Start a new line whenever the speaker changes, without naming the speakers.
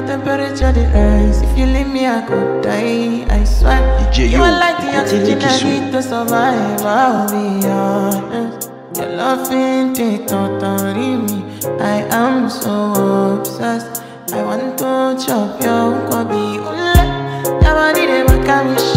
my temperature the rise. If you leave me, I could die. I swear.
DJ
you are like the oxygen I need to survive. I'll be honest. Your love ain't it totally me. I am so obsessed. I want to chop your nkwobi. Ule, your body they make me.